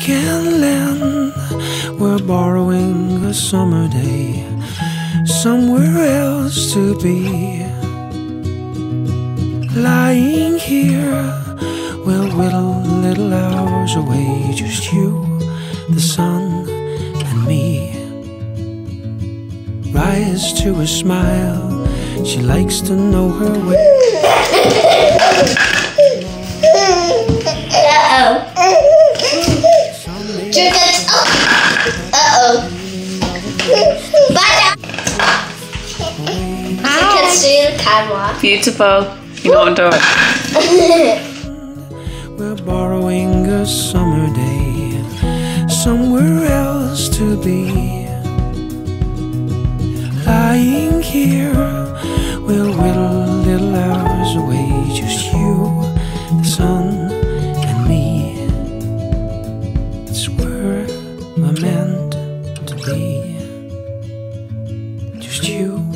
can lend. We're borrowing a summer day, somewhere else to be. Lying here, we'll whittle little hours away, just you, the sun, and me. Rise to a smile, she likes to know her way. Uh-oh. Triggers. Oh. Uh-oh. Bye now. I can see the camera. Beautiful. You don't do it. We're borrowing a summer day, somewhere else to be. Lying here, you,